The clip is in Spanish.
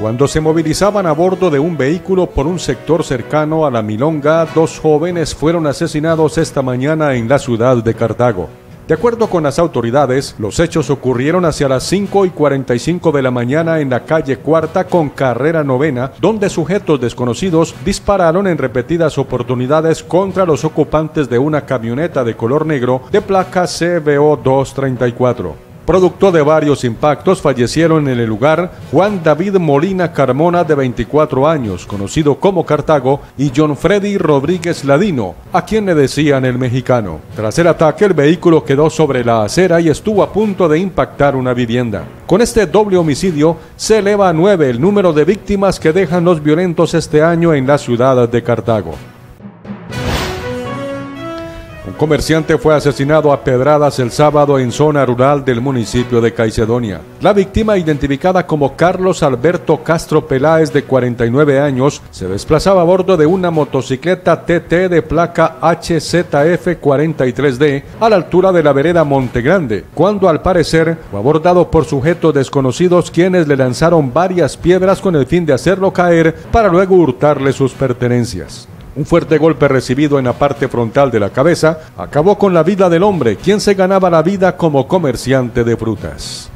Cuando se movilizaban a bordo de un vehículo por un sector cercano a la Milonga, dos jóvenes fueron asesinados esta mañana en la ciudad de Cartago. De acuerdo con las autoridades, los hechos ocurrieron hacia las 5 y 45 de la mañana en la calle Cuarta con carrera novena, donde sujetos desconocidos dispararon en repetidas oportunidades contra los ocupantes de una camioneta de color negro de placa CBO 234. Producto de varios impactos, fallecieron en el lugar Juan David Molina Carmona, de 24 años, conocido como Cartago, y John Freddy Rodríguez Ladino, a quien le decían el mexicano. Tras el ataque, el vehículo quedó sobre la acera y estuvo a punto de impactar una vivienda. Con este doble homicidio, se eleva a nueve el número de víctimas que dejan los violentos este año en la ciudad de Cartago. Un comerciante fue asesinado a pedradas el sábado en zona rural del municipio de Caicedonia. La víctima, identificada como Carlos Alberto Castro Peláez, de 49 años, se desplazaba a bordo de una motocicleta TT de placa HZF43D a la altura de la vereda Montegrande, cuando al parecer fue abordado por sujetos desconocidos quienes le lanzaron varias piedras con el fin de hacerlo caer para luego hurtarle sus pertenencias. Un fuerte golpe recibido en la parte frontal de la cabeza acabó con la vida del hombre, quien se ganaba la vida como comerciante de frutas.